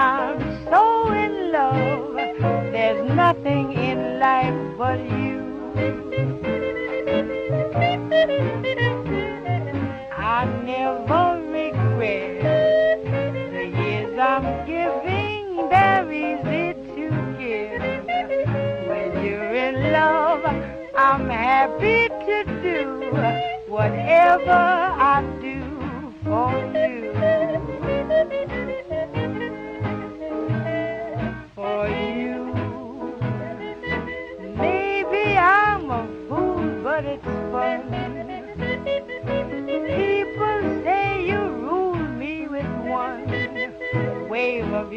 I'm so in love, there's nothing in life but you. I never regret the years I'm giving, they're easy to give. When you're in love, I'm happy to do whatever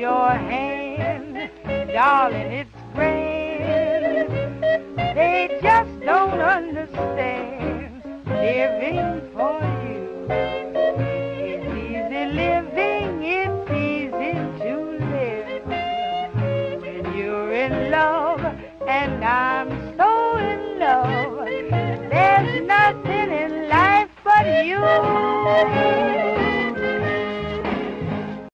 your hand, darling, it's grand. They just don't understand living for you. It's easy living, it's easy to live when you're in love, and I'm so.